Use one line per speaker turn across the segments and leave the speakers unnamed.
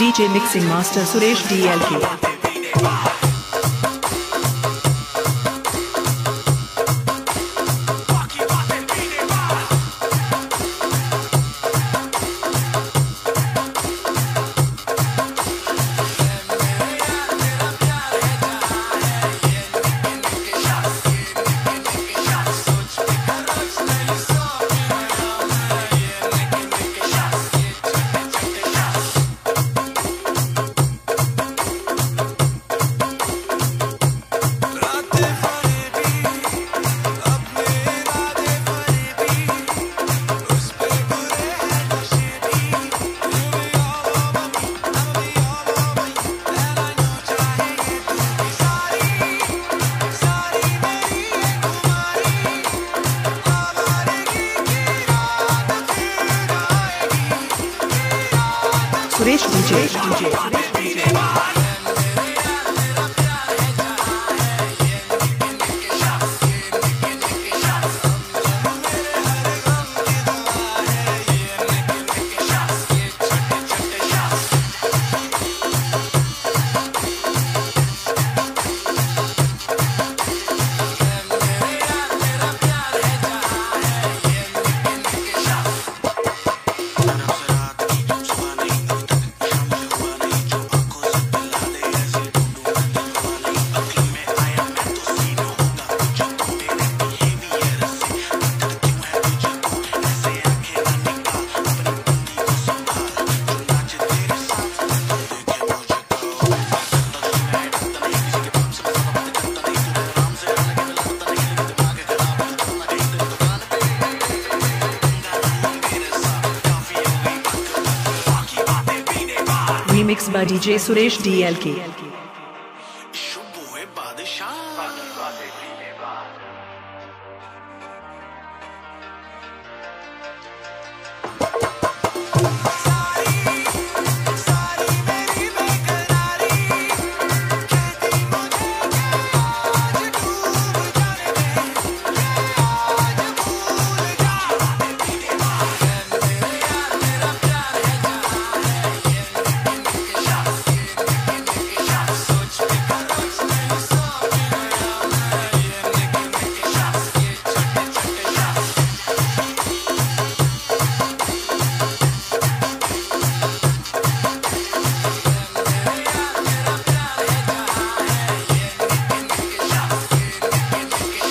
DJ Mixing Master Suresh DLK. Suresh DJ. DJ. Remixed by DJ mix by
DJ Suresh DLK L K Badshah बाकी बातें पीने बाद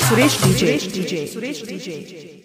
Suresh DJ. DJ. Suresh DJ.